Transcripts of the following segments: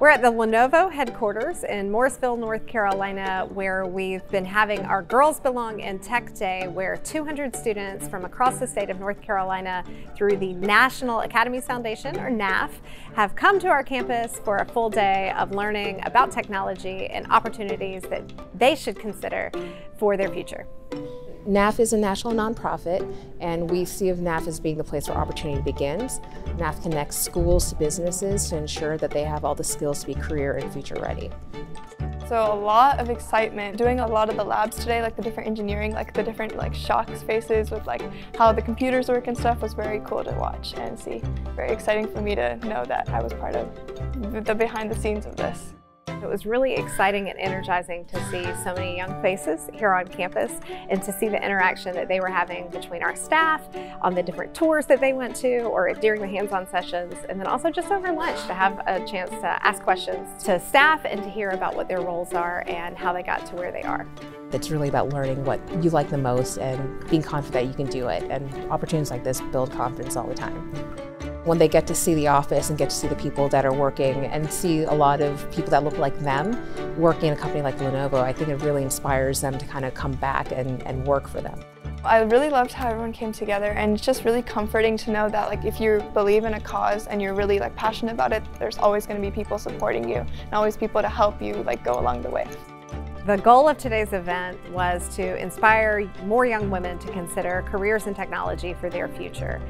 We're at the Lenovo headquarters in Morrisville, North Carolina, where we've been having our Girls Belong in Tech Day, where 200 students from across the state of North Carolina through the National Academies Foundation, or NAF, have come to our campus for a full day of learning about technology and opportunities that they should consider for their future. NAF is a national nonprofit, and we see of NAF as being the place where opportunity begins. NAF connects schools to businesses to ensure that they have all the skills to be career and future ready. So a lot of excitement doing a lot of the labs today, like the different engineering, like the different like shocks faces with like how the computers work and stuff was very cool to watch and see. Very exciting for me to know that I was part of the behind the scenes of this. It was really exciting and energizing to see so many young faces here on campus and to see the interaction that they were having between our staff on the different tours that they went to or during the hands-on sessions and then also just over lunch to have a chance to ask questions to staff and to hear about what their roles are and how they got to where they are. It's really about learning what you like the most and being confident that you can do it and opportunities like this build confidence all the time when they get to see the office and get to see the people that are working and see a lot of people that look like them working in a company like Lenovo, I think it really inspires them to kind of come back and, and work for them. I really loved how everyone came together and it's just really comforting to know that like if you believe in a cause and you're really like passionate about it, there's always going to be people supporting you and always people to help you like go along the way. The goal of today's event was to inspire more young women to consider careers in technology for their future.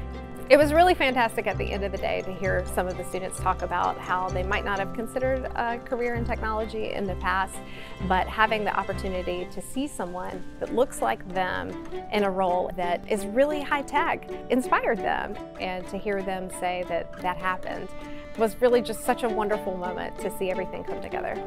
It was really fantastic at the end of the day to hear some of the students talk about how they might not have considered a career in technology in the past, but having the opportunity to see someone that looks like them in a role that is really high tech inspired them. And to hear them say that that happened was really just such a wonderful moment to see everything come together.